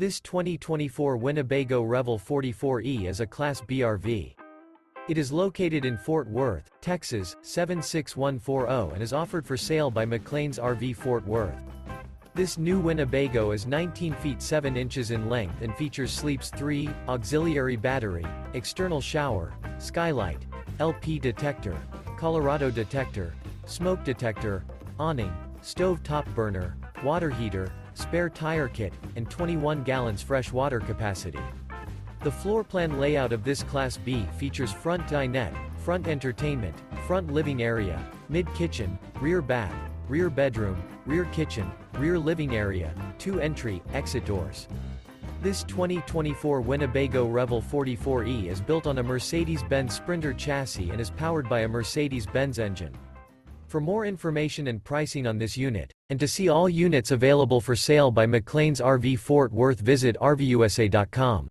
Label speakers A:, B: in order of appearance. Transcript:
A: This 2024 Winnebago Revel 44E is a Class B RV. It is located in Fort Worth, Texas, 76140 and is offered for sale by McClain's RV Fort Worth. This new Winnebago is 19 feet 7 inches in length and features Sleeps 3, auxiliary battery, external shower, skylight, LP detector, Colorado detector, smoke detector, awning, stove top burner, water heater, spare tire kit, and 21 gallons fresh water capacity. The floor plan layout of this Class B features front dinette, front entertainment, front living area, mid-kitchen, rear bath, rear bedroom, rear kitchen, rear living area, two entry, exit doors. This 2024 Winnebago Revel 44E is built on a Mercedes-Benz Sprinter chassis and is powered by a Mercedes-Benz engine. For more information and pricing on this unit, and to see all units available for sale by McClain's RV Fort Worth visit RVUSA.com.